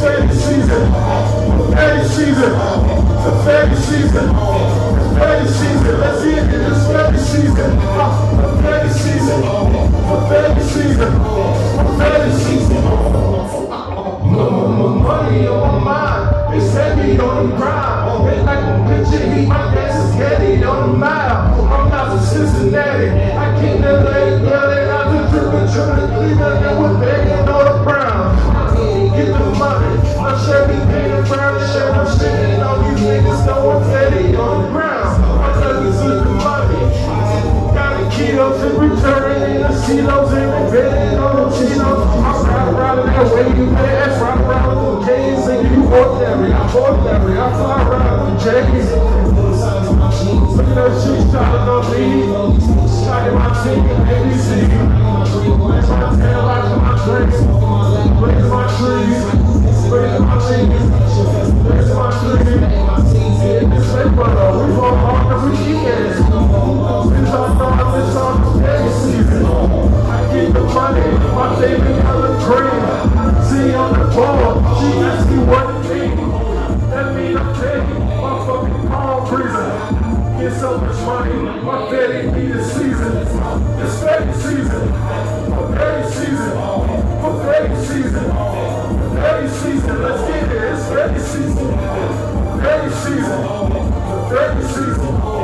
It's fatty season. Fatty season. It's fatty season. It's fatty season. Let's get it. It's fatty season. It's fatty season. It's fatty season. It's fatty season. Money on my mind. It's heavy on the grind. Hit like a picture. Heat my gas is heavy The kilos in return and the CeeLos oh, and the on the Chinos. I ride around in that way you pass. Ride around with the K's and you ordinary. I'm ordinary. I fly around with J's. Look at that shit shining on me. Shining my team in ABC. Raise my tail like my drinks. Raise my trees. Raise my trees. Board. She asked me what it mean. That mean I'm taking my fucking palm freezer. Get so much money, my fatty be the season. It's fatty season. For fatty season. For fatty season. Fatty season. Let's get it. It's fatty season. Fatty season. Fatty season.